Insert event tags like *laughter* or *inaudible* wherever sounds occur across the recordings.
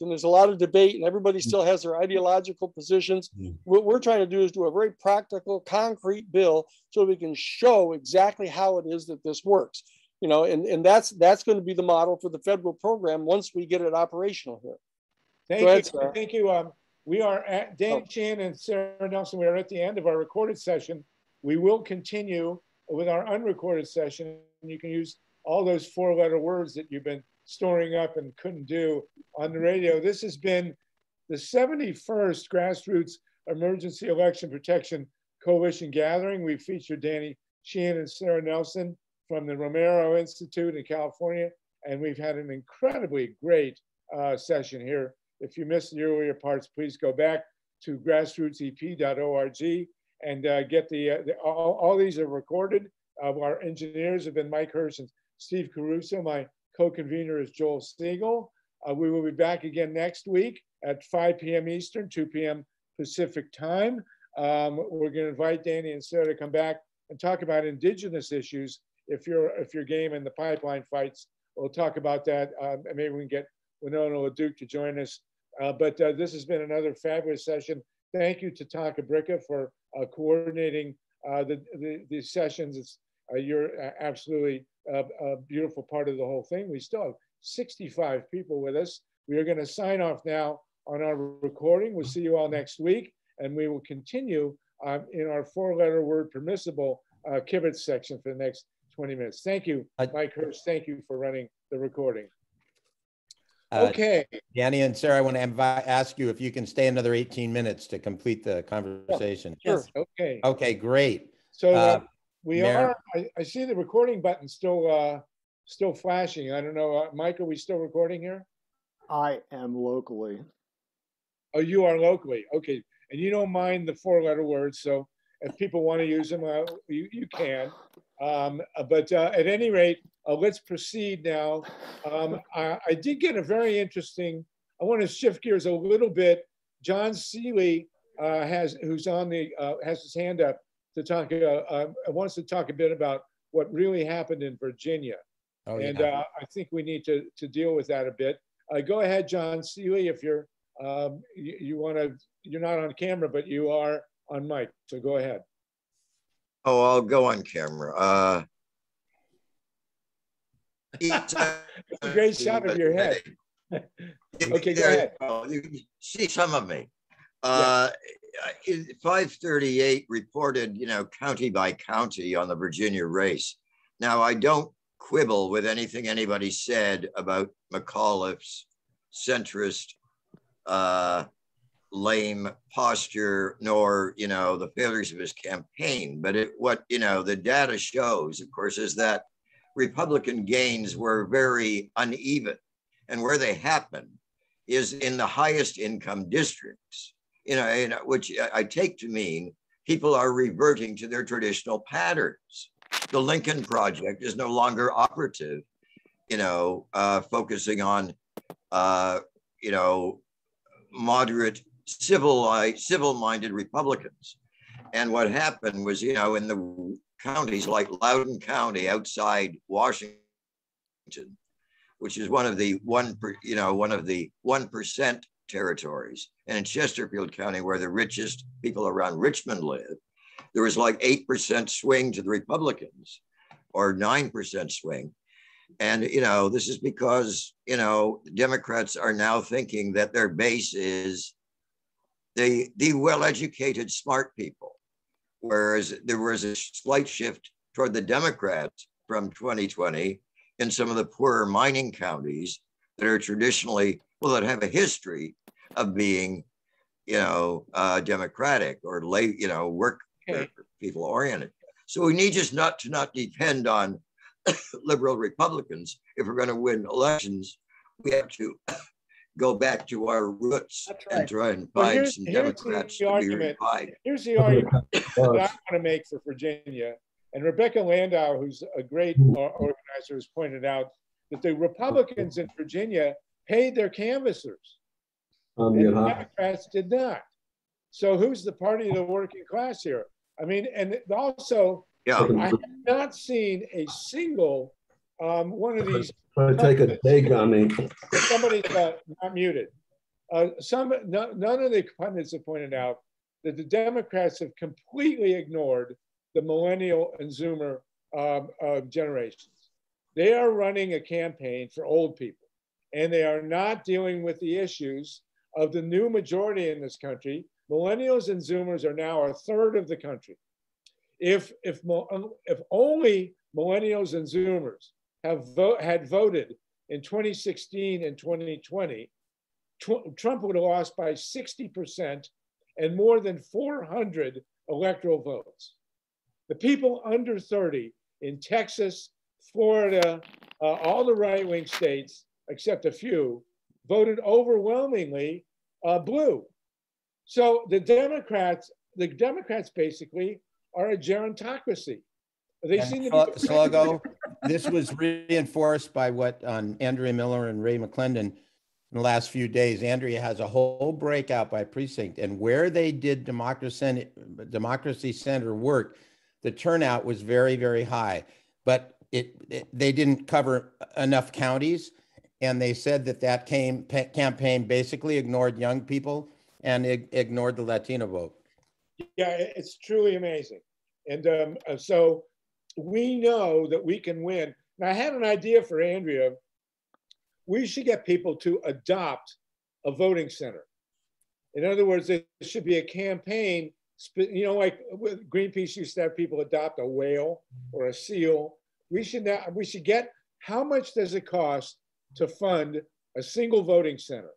and there's a lot of debate and everybody mm. still has their ideological positions. Mm. What we're trying to do is do a very practical, concrete bill so we can show exactly how it is that this works. You know, and, and that's that's going to be the model for the federal program once we get it operational here. Thank ahead, you. Thank you. Um, we are at Dan oh. Chan and Sara Nelson. We are at the end of our recorded session. We will continue with our unrecorded session. You can use all those four letter words that you've been storing up and couldn't do on the radio. This has been the 71st Grassroots Emergency Election Protection Coalition gathering. We featured Danny Sheehan and Sara Nelson from the Romero Institute in California, and we've had an incredibly great uh, session here. If you missed the earlier parts, please go back to grassrootsep.org and uh, get the, uh, the all, all, these are recorded. Uh, our engineers have been Mike Hirsch and Steve Caruso. My Co-convener is Joel Segal. Uh, we will be back again next week at 5 p.m. Eastern, 2 p.m. Pacific time. Um, we're going to invite Danny and Sara to come back and talk about indigenous issues. If you're if your game in the pipeline fights, we'll talk about that. Um, and maybe we can get Winona LaDuke to join us. Uh, but uh, this has been another fabulous session. Thank you to Tatanka Bricca for uh, coordinating uh, the, the, the sessions. It's, uh, you're absolutely a, a beautiful part of the whole thing. We still have 65 people with us. We are going to sign off now on our recording. We'll see you all next week, and we will continue um, in our four-letter word permissible uh, kibitz section for the next 20 minutes. Thank you, Mike Hirsch. Thank you for running the recording. Uh, okay. Danny and Sara, I want to ask you if you can stay another 18 minutes to complete the conversation. Sure. Okay. Okay, great. So uh, we are. I, I, see the recording button still uh, still flashing. I don't know, uh, Mike. Are we still recording here? I am locally. Oh, you are locally. Okay, and you don't mind the four-letter words, so if people want to use them, uh, you you can. Um, uh, but uh, at any rate, uh, let's proceed now. Um, I, I, did get a very interesting. I want to shift gears a little bit. John Seeley uh, has, who's on the, uh, has his hand up to talk, uh, uh, wants to talk a bit about what really happened in Virginia. Oh, and yeah. uh, I think we need to, to deal with that a bit. Uh, go ahead, John Seeley, if you're, um, you, you want to, you're not on camera, but you are on mic. So go ahead. Oh, I'll go on camera. Uh, *laughs* it's a great shot of your head. *laughs* okay, go ahead. You see some of me. Uh, 538 reported, you know, county by county on the Virginia race. Now, I don't quibble with anything anybody said about McAuliffe's centrist, uh, lame posture, nor, you know, the failures of his campaign. But it, what, you know, the data shows, of course, is that Republican gains were very uneven. And where they happen is in the highest income districts you know, which I take to mean people are reverting to their traditional patterns. The Lincoln Project is no longer operative, you know, uh, focusing on, uh, you know, moderate, civil, civil-minded Republicans. And what happened was, you know, in the counties like Loudoun County outside Washington, which is one of the one, you know, one of the one percent territories. And in Chesterfield County, where the richest people around Richmond live, there was like 8% swing to the Republicans or 9% swing. And, you know, this is because, you know, Democrats are now thinking that their base is the, the well educated, smart people. Whereas there was a slight shift toward the Democrats from 2020 in some of the poorer mining counties that are traditionally, well, that have a history of being, you know, uh, democratic or late, you know, work okay. people oriented. So we need just not to not depend on *coughs* liberal Republicans if we're going to win elections. We have to *coughs* go back to our roots right. and try and find well, some Democrats the, the argument. Here's the argument *laughs* that I want to make for Virginia. And Rebecca Landau, who's a great organizer, has pointed out that the Republicans in Virginia paid their canvassers. Um, and the Democrats did not. So who's the party of the working class here? I mean, and also, yeah. I have not seen a single um, one of these. Trying to take a dig on me. Somebody's uh, not muted. Uh, some, no, none of the pundits have pointed out that the Democrats have completely ignored the millennial and Zoomer um, uh, generations. They are running a campaign for old people, and they are not dealing with the issues of the new majority in this country. Millennials and Zoomers are now a third of the country. If, if, if only millennials and Zoomers have vote, had voted in 2016 and 2020, Trump would have lost by 60% and more than 400 electoral votes. The people under 30 in Texas, Florida, uh, all the right wing states, except a few, voted overwhelmingly uh, blue. So the Democrats, the Democrats basically are a gerontocracy. They and seem to be Sluggo, *laughs* this was reinforced by what um, Andrea Miller and Ray McClendon in the last few days. Andrea has a whole breakout by precinct, and where they did democracy, democracy center work, the turnout was very, very high. But it, it they didn't cover enough counties, and they said that that came, campaign basically ignored young people and ig ignored the Latino vote. Yeah, it's truly amazing. And um, uh, so we know that we can win. And I had an idea for Andrea. We should get people to adopt a voting center. In other words, there should be a campaign, you know, like Greenpeace used to have people adopt a whale or a seal. We should now, we should get how much does it cost to fund a single voting center?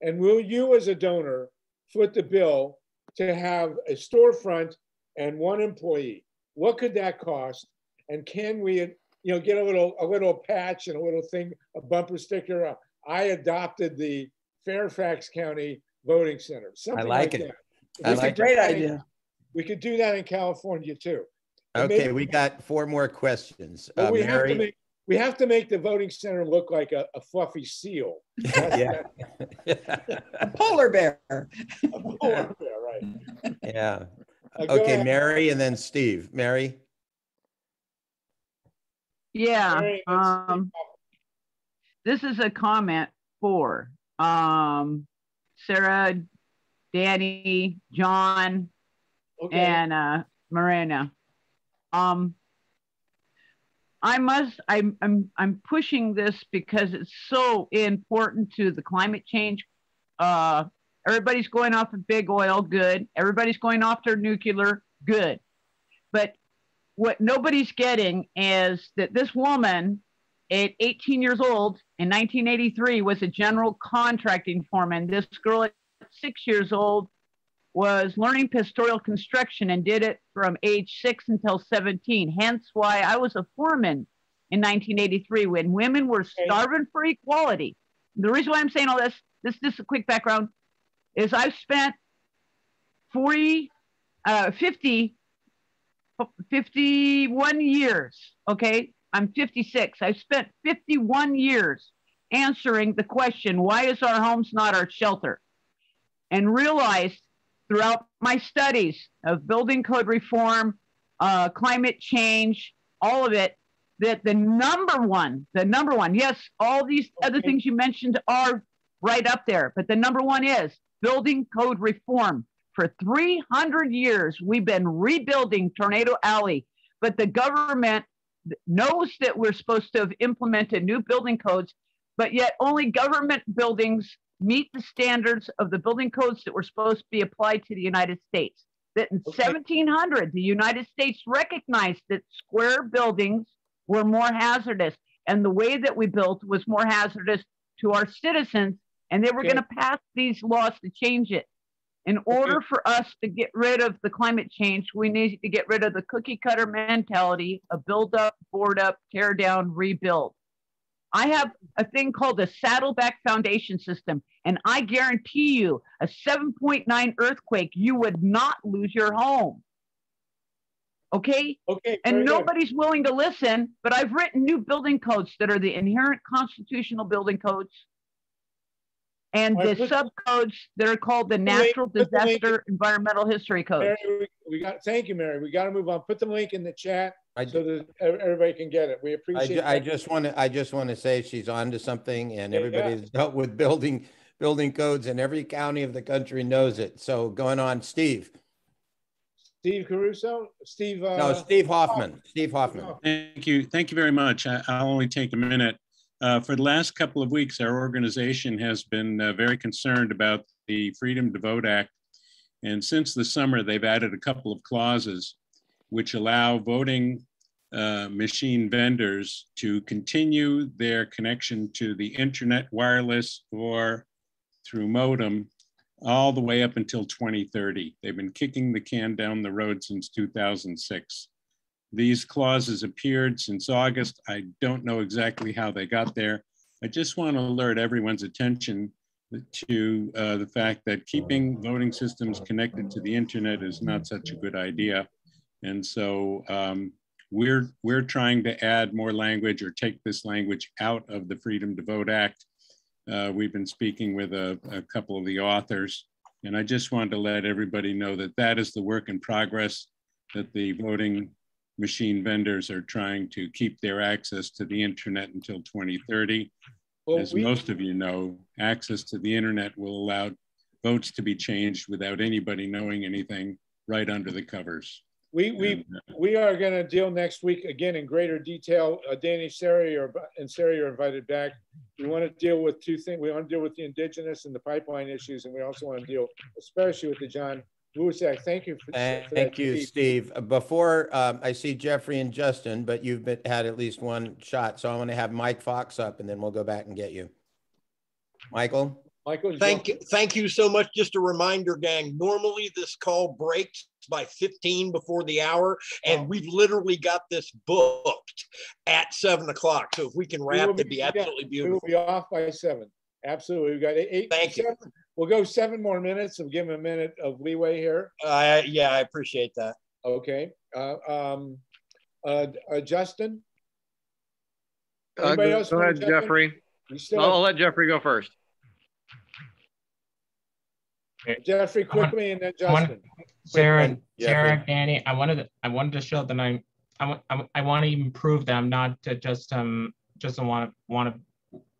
And will you as a donor foot the bill to have a storefront and one employee? What could that cost? and can we, you know, get a little a little patch and a little thing, a bumper sticker? Uh, I adopted the Fairfax County Voting Center. Something I like, like it. That. That's like a great it. idea. We could do that in California too. okay, maybe, we got four more questions. Uh, we Mary? have to make we have to make the voting center look like a, a fluffy seal. yeah. *laughs* a polar bear. *laughs* a polar bear, right? Yeah. Uh, okay, Mary, and then Steve. Mary. Yeah. Um, this is a comment for um, Sara, Danny, John, okay. and uh, Marina. Um, I must. I'm. I'm. I'm pushing this because it's so important to the climate change. Uh, everybody's going off of big oil. Good. Everybody's going off their nuclear. Good. But what nobody's getting is that this woman at 18 years old in 1983 was a general contracting foreman. This girl at six years old was learning pastoral construction and did it from age six until 17. Hence why I was a foreman in 1983 when women were starving for equality. The reason why I'm saying all this, this, is a quick background, is I've spent 40, uh, 50 51 years. Okay. I'm 56. I've spent 51 years answering the question, why is our homes not our shelter? And realized throughout my studies of building code reform, uh, climate change, all of it, that the number one, the number one, yes, all these other things you mentioned are right up there, but the number one is building code reform. For 300 years, we've been rebuilding Tornado Alley, but the government knows that we're supposed to have implemented new building codes, but yet only government buildings meet the standards of the building codes that were supposed to be applied to the United States. That in okay. 1700, the United States recognized that square buildings were more hazardous, and the way that we built was more hazardous to our citizens, and they were okay. going to pass these laws to change it. In order for us to get rid of the climate change, we need to get rid of the cookie cutter mentality of build up, board up, tear down, rebuild. I have a thing called a saddleback foundation system, and I guarantee you a 7.9 earthquake, you would not lose your home. Okay? Okay. And nobody's good. willing to listen, but I've written new building codes that are the inherent constitutional building codes and the subcodes that are called the natural disaster environmental history codes. Mary, we, we got, thank you, Mary. We got to move on. Put the link in the chat I, so that everybody can get it. We appreciate I, I just want to, I just want to say she's on to something and everybody's yeah. dealt with building, building codes and every county of the country knows it. So going on, Steve. Steve Caruso, Steve. Uh, no, Steve Hoffman, Steve Hoffman. Thank you. Thank you very much. I, will only take a minute. Uh, for the last couple of weeks, our organization has been uh, very concerned about the Freedom to Vote Act. And since the summer, they've added a couple of clauses which allow voting uh, machine vendors to continue their connection to the internet, wireless, or through modem all the way up until 2030. They've been kicking the can down the road since 2006. These clauses appeared since August. I don't know exactly how they got there. I just want to alert everyone's attention to uh, the fact that keeping voting systems connected to the internet is not such a good idea. And so um, we're, we're trying to add more language or take this language out of the Freedom to Vote Act. Uh, we've been speaking with a, a couple of the authors, and I just wanted to let everybody know that that is the work in progress that the voting machine vendors are trying to keep their access to the internet until 2030. Well, As we, most of you know, access to the internet will allow votes to be changed without anybody knowing anything right under the covers. We, we, and, uh, we are going to deal next week again in greater detail. Uh, Danny Sari or, and Sari are invited back. We want to deal with two things. We want to deal with the indigenous and the pipeline issues, and we also want to deal especially with the John Wusak, thank you. For, thank, for thank you, Steve. Before um, I see Jeffrey and Justin, but you've been, had at least one shot, so I'm going to have Mike Fox up, and then we'll go back and get you. Michael. Michael, thank you, thank you so much. Just a reminder, gang. Normally, this call breaks by 15 before the hour, and we've literally got this booked at seven o'clock. So if we can wrap, it'd be absolutely beautiful. We will be off by seven. Absolutely, we've got eight. Thank seven, you. We'll go seven more minutes and give him a minute of leeway here. Uh, yeah, I appreciate that. Okay. Uh, um, uh, uh, Justin? Uh, go, else go ahead, Jeffrey. I'll, I'll let Jeffrey go first. Jeffrey, quickly, and then Justin. Sara, Sara, Danny, I wanted to, I wanted to show that I'm, I, I, I want to even prove that I'm not to just um just want to want to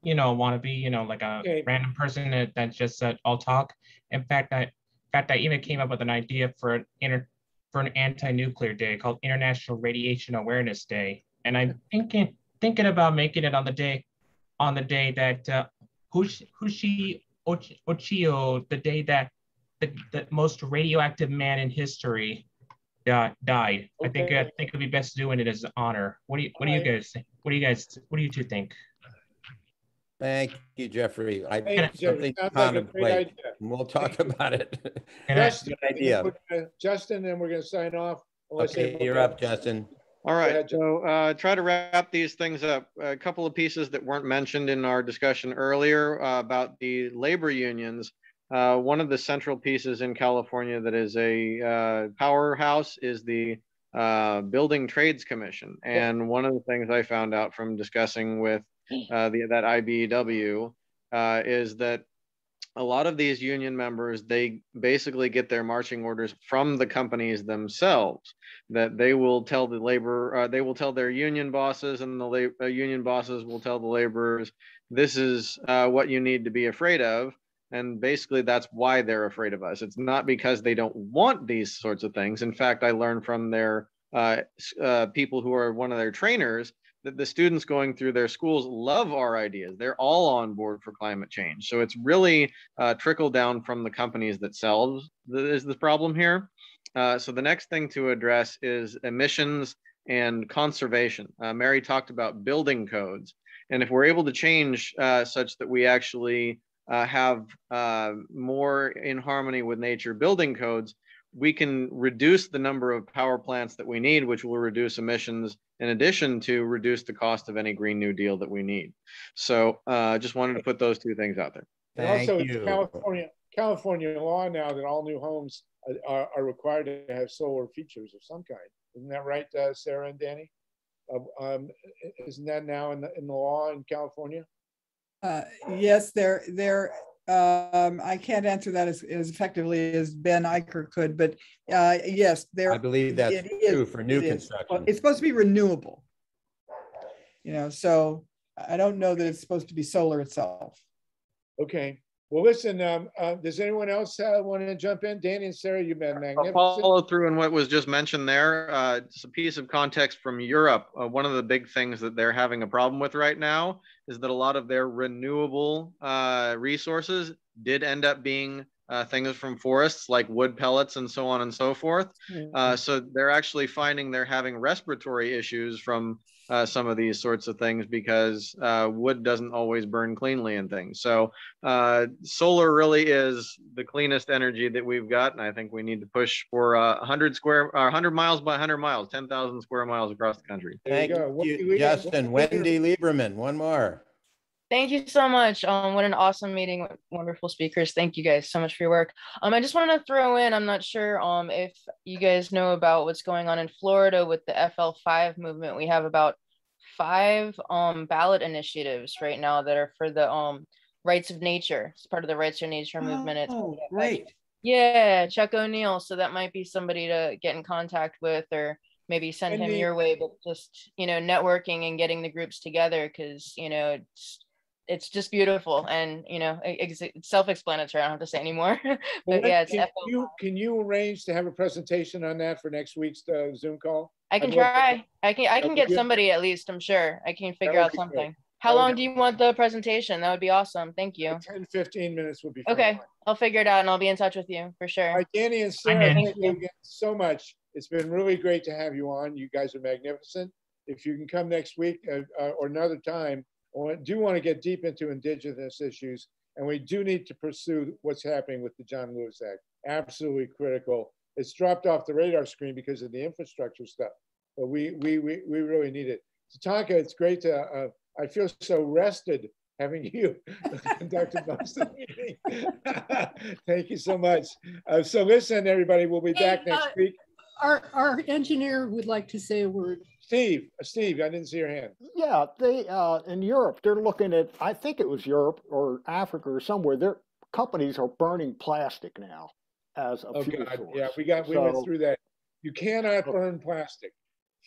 you know, want to be, you know, like a okay. random person that, that just said, I'll talk. In fact, I, in fact, I even came up with an idea for an inter, for an anti-nuclear day called International Radiation Awareness Day. And I'm thinking, thinking about making it on the day, on the day that uh, Hushi, Hushi Ochio, the day that the, the most radioactive man in history uh, died. Okay. I think I think it'd be best doing it as an honor. What do you What do you guys think? What do you guys What do you two think? Thank you, Jeffrey. I Thank you, something to contemplate. We'll talk about it. Justin, Good idea. Gonna, Justin, and we're going to sign off. Okay, you're up, Justin. All right, so uh, try to wrap these things up. A couple of pieces that weren't mentioned in our discussion earlier uh, about the labor unions. Uh, one of the central pieces in California that is a uh, powerhouse is the uh, Building Trades Commission. And one of the things I found out from discussing with *gasps* uh, the, that IBEW, uh, is that a lot of these union members they basically get their marching orders from the companies themselves that they will tell the labor uh, they will tell their union bosses and the la- uh, union bosses will tell the laborers this is uh, what you need to be afraid of and basically that's why they're afraid of us it's not because they don't want these sorts of things in fact i learned from their uh, uh, people who are one of their trainers that the students going through their schools love our ideas. They're all on board for climate change. So it's really uh, trickled down from the companies that sell that is the problem here. Uh, so the next thing to address is emissions and conservation. Uh, Mary talked about building codes. And if we're able to change uh, such that we actually uh, have uh, more in harmony with nature building codes, we can reduce the number of power plants that we need, which will reduce emissions in addition to reduce the cost of any Green New Deal that we need. So I uh, just wanted to put those two things out there. Thank also, you. California, California law now that all new homes are, are, required to have solar features of some kind. Isn't that right, uh, Sara and Danny? Uh, um, isn't that now in the, in the law in California? Uh, yes, there, there Um, I can't answer that as, as effectively as Ben Iker could, but uh, yes, there. I believe that's it is- true for new it is. construction. Well, It's supposed to be renewable. You know, so I don't know that it's supposed to be solar itself. Okay. Well, listen, um, uh, does anyone else uh, want to jump in? Danny and Sara, you've been I'll magnificent. follow through on what was just mentioned there. Uh, just a piece of context from Europe. Uh, one of the big things that they're having a problem with right now is that a lot of their renewable uh, resources did end up being uh, things from forests like wood pellets and so on and so forth. Uh, so they're actually finding they're having respiratory issues from uh, some of these sorts of things because uh, wood doesn't always burn cleanly and things. So uh, solar really is the cleanest energy that we've got, and I think we need to push for uh, 100 square, uh, 100 miles by 100 miles, 10,000 square miles across the country. Thank you, Justin. Wendy Lieberman, one more. Thank you so much. Um, what an awesome meeting with wonderful speakers. Thank you guys so much for your work. Um, I just wanted to throw in, I'm not sure um if you guys know about what's going on in Florida with the FL5 movement. We have about five um ballot initiatives right now that are for the um rights of nature. It's part of the rights of nature movement. It's Oh, great. yeah, Chuck O'Neill. So that might be somebody to get in contact with or maybe send And him the- your way, but just, you know, networking and getting the groups together because, you know, it's it's just beautiful and you know it's, it's self-explanatory. I don't have to say anymore. *laughs* But when- yeah, it's can you, can you arrange to have a presentation on that for next week's uh, Zoom call? I can I'd love to- try. I can I can get good. somebody at least, I'm sure. I can figure out be great. something. How long do you want the presentation? That would be awesome. Thank you. 10, 15 minutes would be fine. Okay, I'll figure it out and I'll be in touch with you for sure. All right, Danny and Sara, in. thank you again so much. It's been really great to have you on. You guys are magnificent. If you can come next week uh, uh, or another time, I do want to get deep into indigenous issues, and we do need to pursue what's happening with the John Lewis Act. Absolutely critical. It's dropped off the radar screen because of the infrastructure stuff, but we we we, we really need it. Tatanka, it's great to. Uh, I feel so rested having *laughs* you *laughs* conducted most of the meeting. *laughs* Thank you so much. Uh, so listen, everybody, we'll be back next uh, week. Our, our engineer would like to say a word. Steve, uh, Steve, I didn't see your hand. Yeah, they uh, in Europe they're looking at. I think it was Europe or Africa or somewhere. Their companies are burning plastic now as a Oh fuel God, source. yeah, we got we So- went through that. You cannot burn plastic.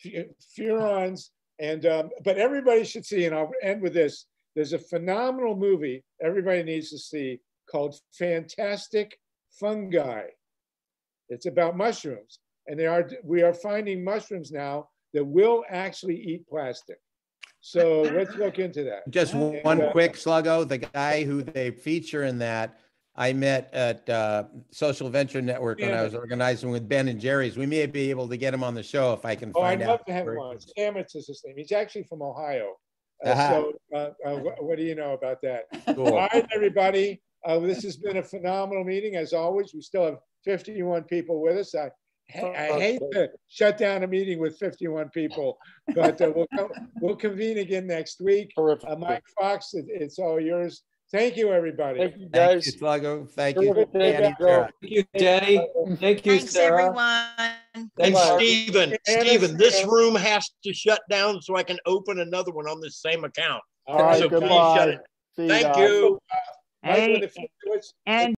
Fu- Furans and um, but everybody should see, and I'll end with this. There's a phenomenal movie everybody needs to see called Fantastic Fungi. It's about mushrooms, and they are we are finding mushrooms now that will actually eat plastic. So let's look into that. Just one uh, quick sluggo, the guy who they feature in that, I met at uh, Social Venture Network when I was organizing with Ben and Jerry's. We may be able to get him on the show if I can Oh, I'd find love out. to have him on. is. Stamets is his name. He's actually from Ohio. Uh. So uh, uh, what, what do you know about that? Cool. All right, everybody. Uh, this has been a phenomenal meeting. As always, we still have 51 people with us. I, I hate to shut down a meeting with 51 people, but uh, we'll, come, we'll convene again next week. Uh, Mike Fox, it, it's all yours. Thank you, everybody. Thank you, Thank guys. you, Sluggo. Thank you, Terrific. Thank you, Sara. Thank you, Danny. Thank you, Thanks, Sara. everyone. And Stephen, Stephen, this room has to shut down so I can open another one on this same account. All right, So please shut goodbye. it. See Thank guys. you. Hey, if you would- and